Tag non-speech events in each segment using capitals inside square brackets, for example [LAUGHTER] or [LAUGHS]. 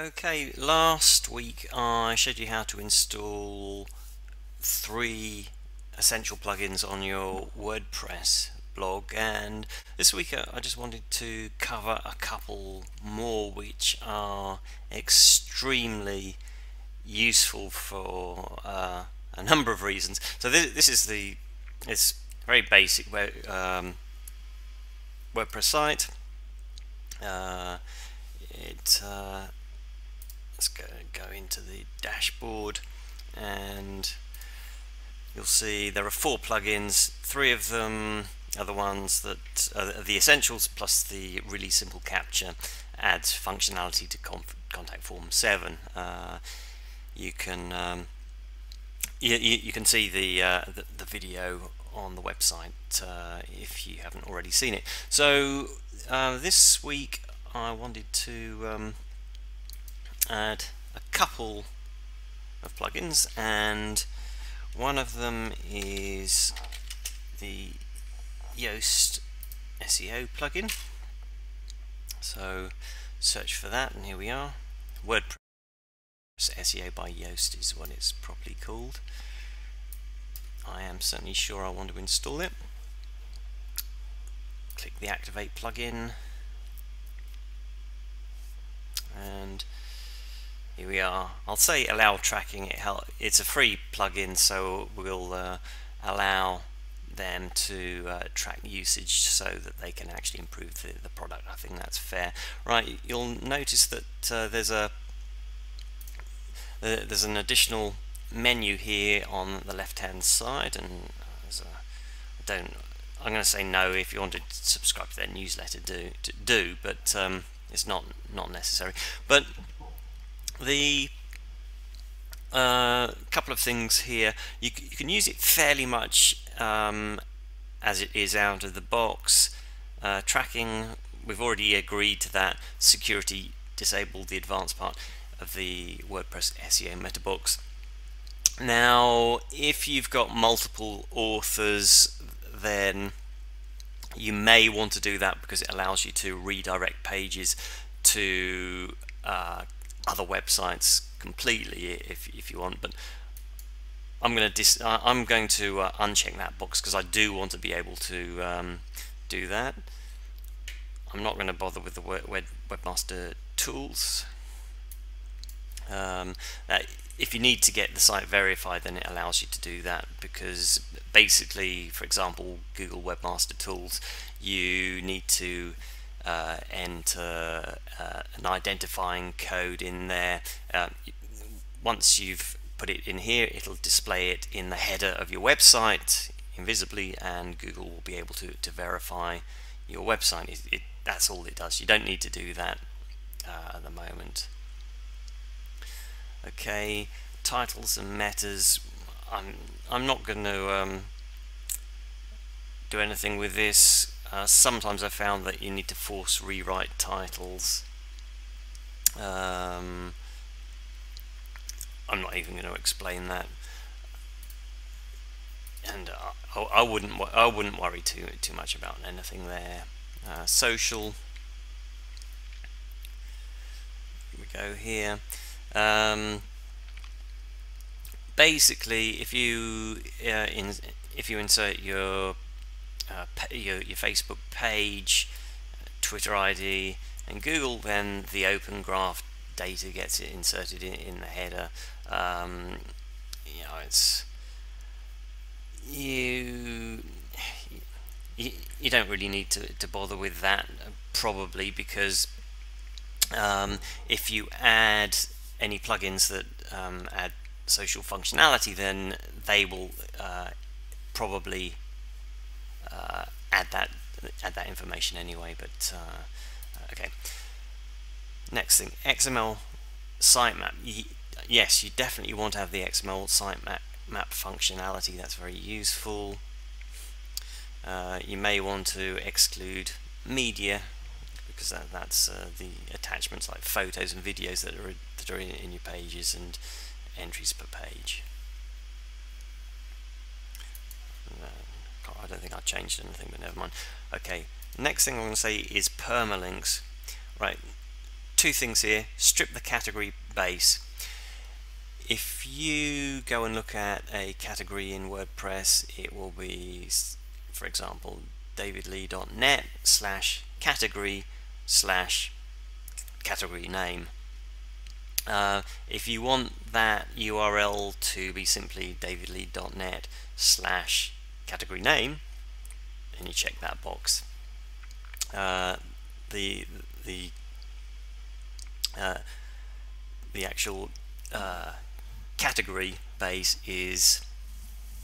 Okay, last week I showed you how to install three essential plugins on your WordPress blog and this week I just wanted to cover a couple more which are extremely useful for uh, a number of reasons. So this, this is the it's very basic um, WordPress site. Uh, it uh, let's go, go into the dashboard and you'll see there are four plugins. Three of them are the ones that are the essentials plus the really simple CAPTCHA adds functionality to contact form 7 uh, you can um, you, you, can see the, uh, the, the video on the website uh, if you haven't already seen it. So uh, this week I wanted to um, add a couple of plugins and one of them is the Yoast SEO plugin. So search for that and here we are. WordPress SEO by Yoast is what it's properly called. I am certainly sure I want to install it. Click the activate plugin. And here we are. I'll say allow tracking it it's a free plugin so we'll uh, allow them to uh, track usage so that they can actually improve the, the product. I think that's fair. Right you'll notice that uh, there's a there's an additional menu here on the left hand side and a, I don't I'm going to say no if you want to subscribe to their newsletter do do but um, it's not not necessary. But the uh, couple of things here. You, you, can use it fairly much um, as it is out of the box. Uh, tracking we've already agreed to that. Security disabled the advanced part of the WordPress SEO meta box now if you've got multiple authors then you may want to do that because it allows you to redirect pages to uh, other websites completely if, if you want but I'm going to uh, I'm going to uh, uncheck that box because I do want to be able to um, do that. I'm not going to bother with the web webmaster tools. Um, if you need to get the site verified then it allows you to do that because basically for example Google Webmaster Tools you need to uh, enter uh, an identifying code in there. Um, once you've put it in here, it'll display it in the header of your website invisibly, and Google will be able to, to verify your website. It, it, that's all it does. You don't need to do that uh, at the moment. Okay, titles and metas. I'm I'm not going to um, do anything with this uh, sometimes I found that you need to force rewrite titles. Um, I'm not even going to explain that. And I, I, wouldn't I wouldn't worry too too much about anything there. Uh, social. Here we go here. Um, basically, if you uh, in if you insert your uh, your, your Facebook page, Twitter ID, and Google, then the Open Graph data gets inserted in, in the header. Um, you know, it's you, you you don't really need to, to bother with that probably because um, if you add any plugins that um, add social functionality then they will uh, probably uh, add that add that information anyway but uh, okay. Next thing XML sitemap. Yes you definitely want to have the XML sitemap map functionality. That's very useful. Uh, you may want to exclude media because that, that's uh, the attachments like photos and videos that are that are in, in your pages and entries per page I don't think I changed anything, but never mind. Okay, next thing I'm going to say is permalinks. Right, two things here. Strip the category base. If you go and look at a category in WordPress, it will be, for example, davidleigh.net slash category slash category name. Uh, if you want that URL to be simply davidleigh.net slash category name, and you check that box. Uh, the the uh, the actual uh, category base is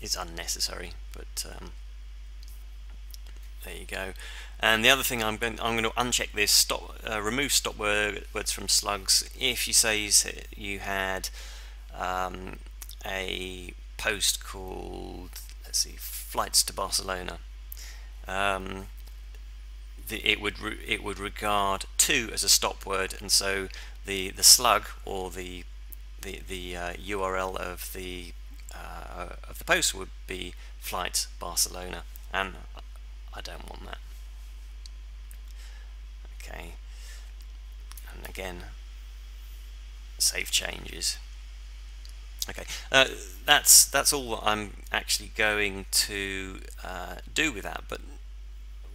is unnecessary, but um, there you go. And the other thing I'm going, I'm going to uncheck this, stop, uh, remove stop word, words from slugs. If you say you had um, a post called, let's see, flights to Barcelona, um, the, it would it would regard to as a stop word, and so the the slug or the the the uh, URL of the uh, of the post would be flight Barcelona, and I don't want that. Okay, and again, save changes. Okay, uh, that's that's all I'm actually going to uh, do with that. But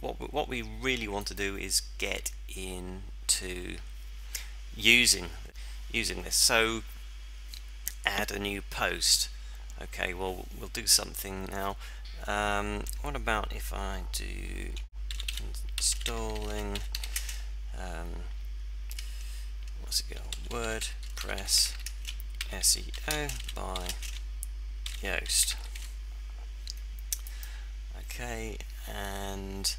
what what we really want to do is get into using using this. So add a new post. Okay, well we'll do something now. Um, what about if I do installing um, what's it called? WordPress SEO by Yoast. Okay, and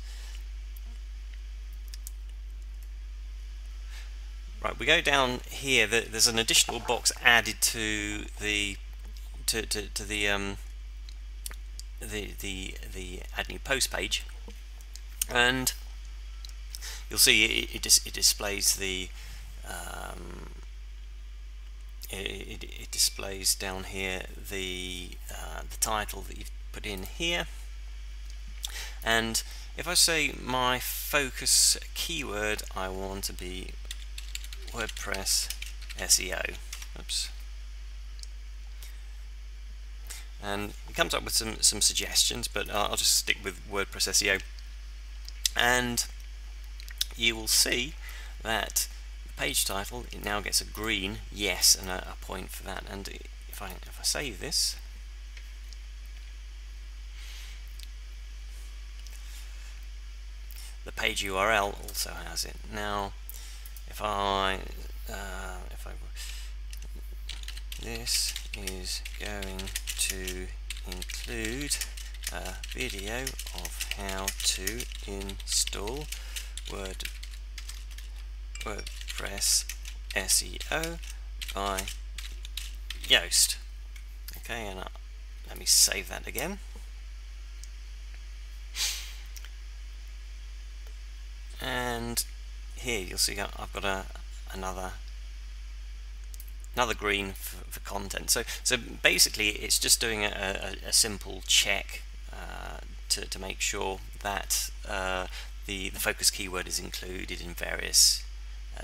Right, we go down here. There's an additional box added to the to, to, to the um, the the the add new post page, and you'll see it, it, dis it displays the um, it, it, displays down here the uh, the title that you've put in here, and if I say my focus keyword, I want to be WordPress SEO. Oops. And it comes up with some, some suggestions, but I'll just stick with WordPress SEO. And you will see that page title it now gets a green yes and a, a point for that. And if I if I save this, the page URL also has it. Now if I uh, if I this is going to include a video of how to install Word WordPress SEO by Yoast. Okay, and uh, let me save that again. And here you'll see I've got a another another green for, for content. So so basically it's just doing a, a, a simple check uh, to, to make sure that uh, the, the focus keyword is included in various uh,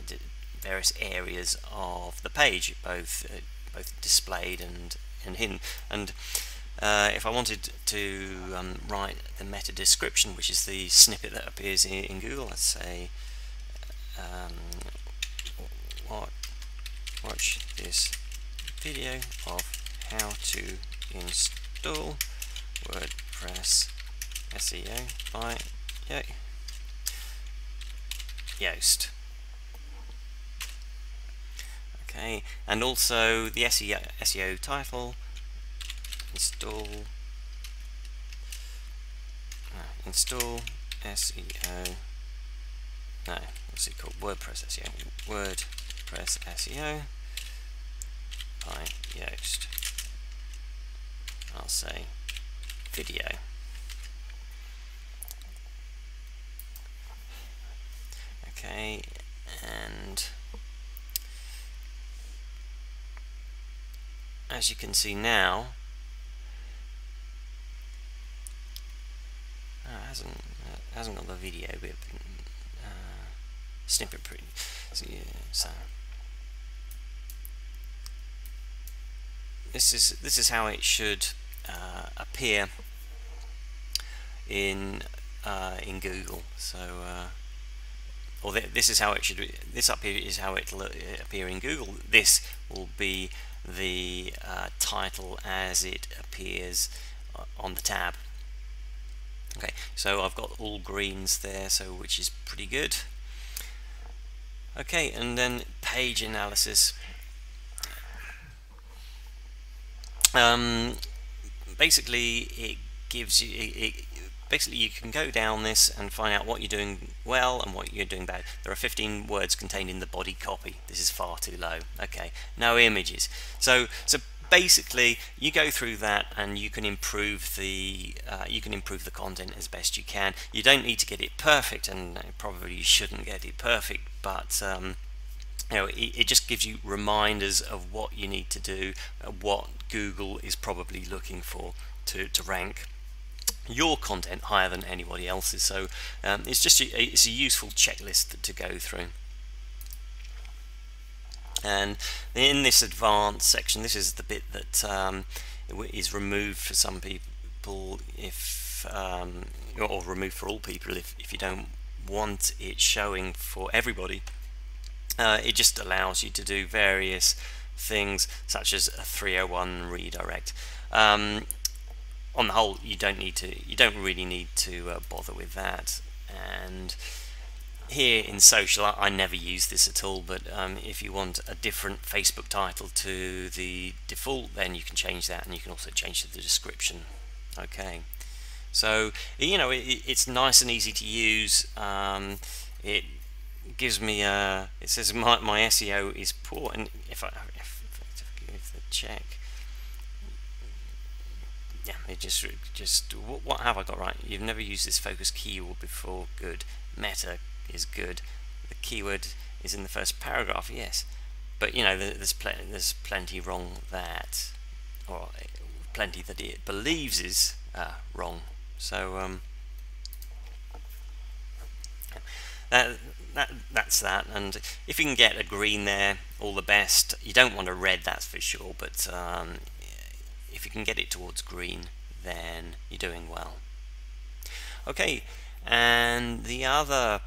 various areas of the page, both uh, both displayed and and hidden. And uh, if I wanted to um, write the meta description, which is the snippet that appears in, in Google, let's say um, watch this video of how to install WordPress SEO by Yoast. Okay, and also the SEO, SEO title, install, uh, install SEO no, what's it called? WordPress SEO. WordPress SEO by Yoast. I'll say video. Okay, and as you can see now, oh, hasn't it hasn't got the video bit snippet pre so, yeah, so. This is this is how it should uh, appear in uh, in Google so uh, or th this is how it should this up here is how it appear in Google. This will be the uh, title as it appears uh, on the tab. Okay so I've got all greens there so which is pretty good. Okay and then page analysis. Um, basically it gives you it, it, basically you can go down this and find out what you're doing well and what you're doing bad. There are 15 words contained in the body copy. This is far too low. Okay. No images. So so basically you go through that and you can improve the uh, you can improve the content as best you can. You don't need to get it perfect and probably you shouldn't get it perfect but um, you know, it, it, just gives you reminders of what you need to do, uh, what Google is probably looking for to, to rank your content higher than anybody else's. So um, it's just a, it's a useful checklist to go through. And in this advanced section, this is the bit that um, is removed for some people if um, or removed for all people if, if you don't want it showing for everybody uh, it just allows you to do various things such as a 301 redirect. Um, on the whole, you don't need to. You don't really need to uh, bother with that. And here in social, I, I never use this at all. But um, if you want a different Facebook title to the default, then you can change that, and you can also change the description. Okay. So you know it, it's nice and easy to use. Um, it gives me a it says my, my SEO is poor and if I if, if, if check yeah. It just just what, what have I got right? You've never used this focus keyword before. Good. Meta is good. The keyword is in the first paragraph yes. But you know there's plenty there's plenty wrong that or plenty that it believes is uh, wrong. So um, that that that's that. And if you can get a green there all the best. You don't want a red that's for sure but um, if you can get it towards green then you're doing well okay and the other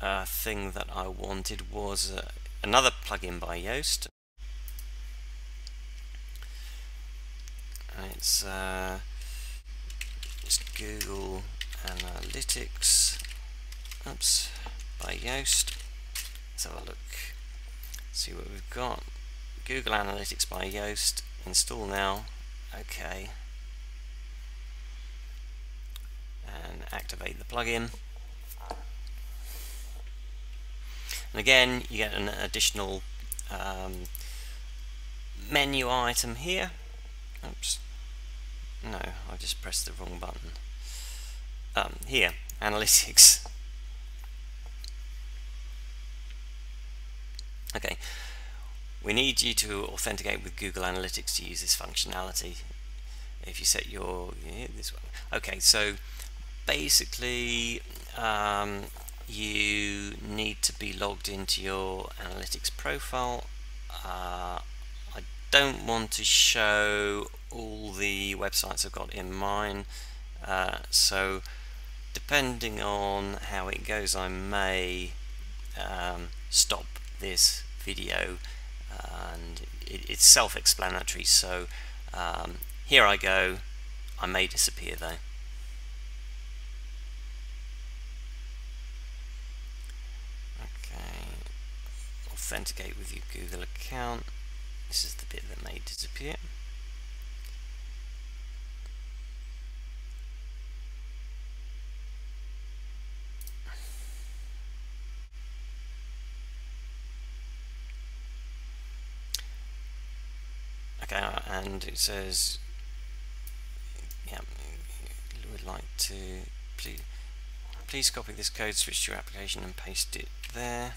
uh, thing that I wanted was uh, another plugin by Yoast it's uh, just Google Analytics oops by Yoast. Let's have a look. See what we've got. Google Analytics by Yoast. Install now. Okay. And activate the plugin. And again, you get an additional um, menu item here. Oops. No, I just pressed the wrong button. Um, here, analytics. [LAUGHS] Okay, we need you to authenticate with Google Analytics to use this functionality. If you set your yeah, this one, okay. So basically, um, you need to be logged into your analytics profile. Uh, I don't want to show all the websites I've got in mine, uh, so depending on how it goes, I may um, stop this video it, it's self-explanatory. So um, here I go. I may disappear though. Okay. Authenticate with your Google account. This is the bit that may disappear it says yeah, we would like to please, please copy this code, switch to your application and paste it there.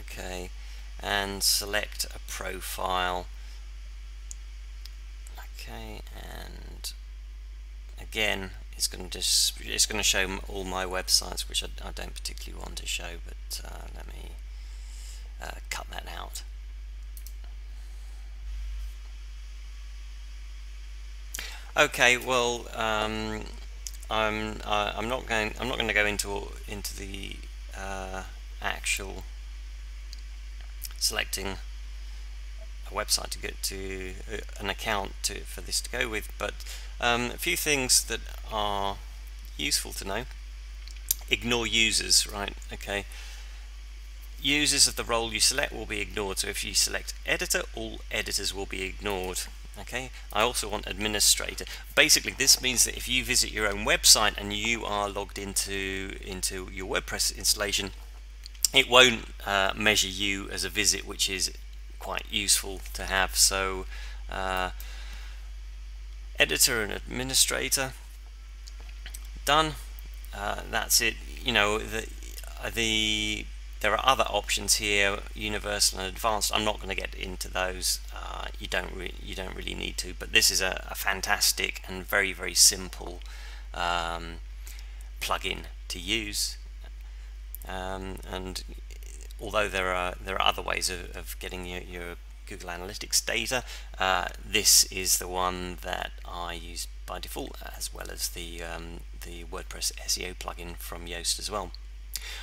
Okay, and select a profile. Okay, and again it's going to just it's going to show all my websites which I, I don't particularly want to show but uh, let me uh, cut that out. Okay well um, I'm uh, I'm not going I'm not going to go into into the uh, actual selecting a website to get to uh, an account to for this to go with but um, a few things that are useful to know. Ignore users right okay. Users of the role you select will be ignored so if you select editor all editors will be ignored okay. I also want administrator. Basically this means that if you visit your own website and you are logged into into your WordPress installation it won't uh, measure you as a visit which is quite useful to have. So uh, editor and administrator. Done. Uh, that's it. You know the the there are other options here universal and advanced. I'm not going to get into those. Uh, you don't you don't really need to but this is a, a fantastic and very very simple um, plugin to use. Um, and although there are there are other ways of, of getting your, your Google Analytics data uh, this is the one that I use by default as well as the um, the WordPress SEO plugin from Yoast as well.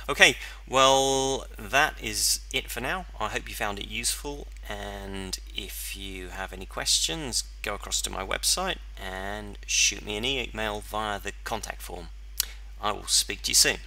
Okay well that is it for now. I hope you found it useful and if you have any questions go across to my website and shoot me an email via the contact form. I will speak to you soon